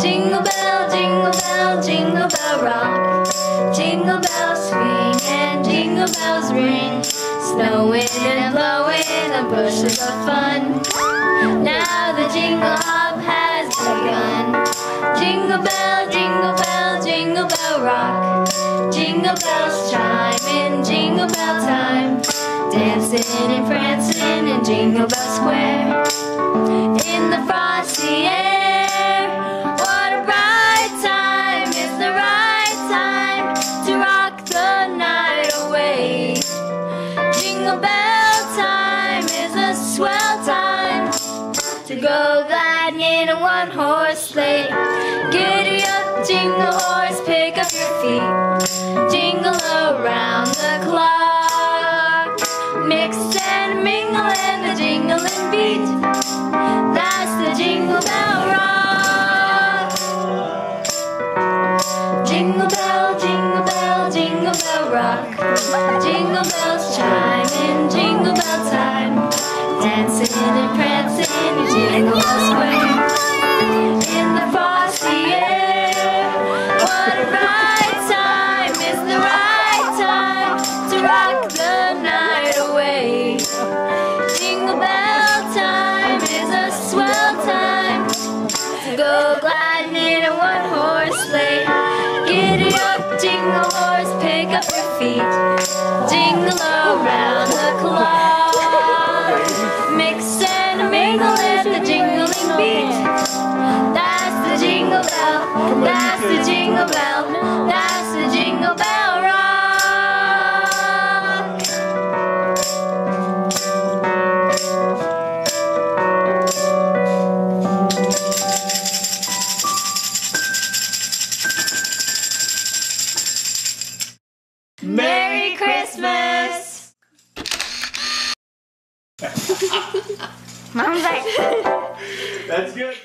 Jingle bell, jingle bell, jingle bell rock. Jingle bells swing and jingle bells ring. Snowing and blowing the bushes of fun. Now the jingle hop has begun. Jingle bell, jingle bell, jingle bell rock. Jingle bells chime in jingle bell time. Dancing and prancing in Jingle Bell Square. In a one horse sleigh. Giddy up, jingle horse, pick up your feet. Jingle around the clock. Mix and mingle and the jingling beat. That's the jingle bell rock. Jingle bell, jingle bell, jingle bell rock. Jingle bells chime in jingle bell time. Dancing and prancing in Jingle Bell Square. Jingle bell time is a swell time to go gliding in a one horse sleigh. Giddy up, jingle horse, pick up your feet. Jingle around the clock. Mix and mingle at the jingling beat. Mom's like. That's good.